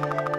Bye.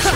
は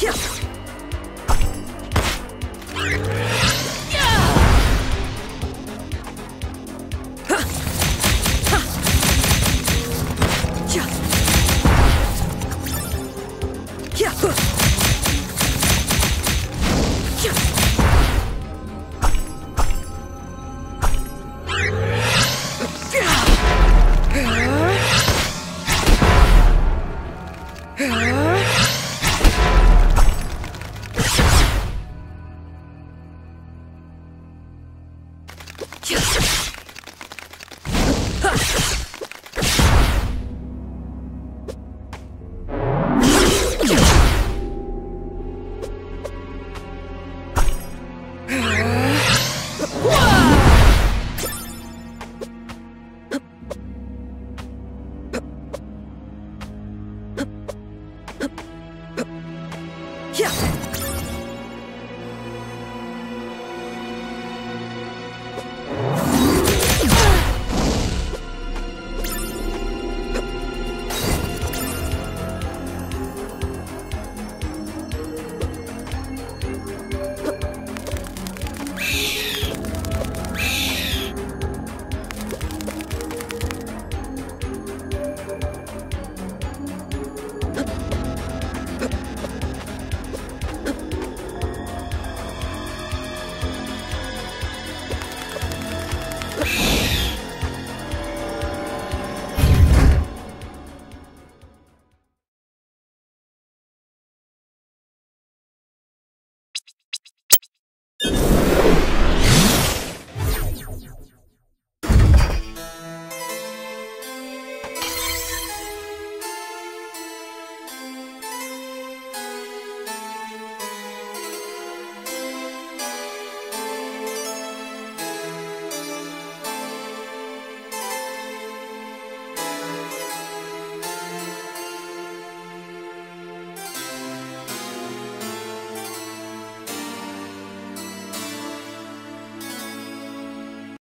行